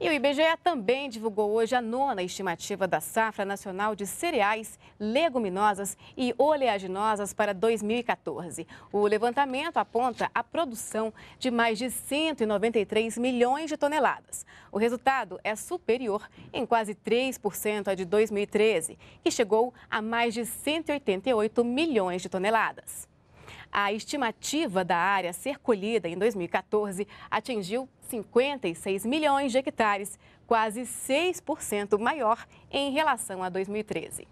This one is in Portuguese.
E o IBGE também divulgou hoje a nona estimativa da safra nacional de cereais, leguminosas e oleaginosas para 2014. O levantamento aponta a produção de mais de 193 milhões de toneladas. O resultado é superior em quase 3% à de 2013, que chegou a mais de 188 milhões de toneladas. A estimativa da área ser colhida em 2014 atingiu 56 milhões de hectares, quase 6% maior em relação a 2013.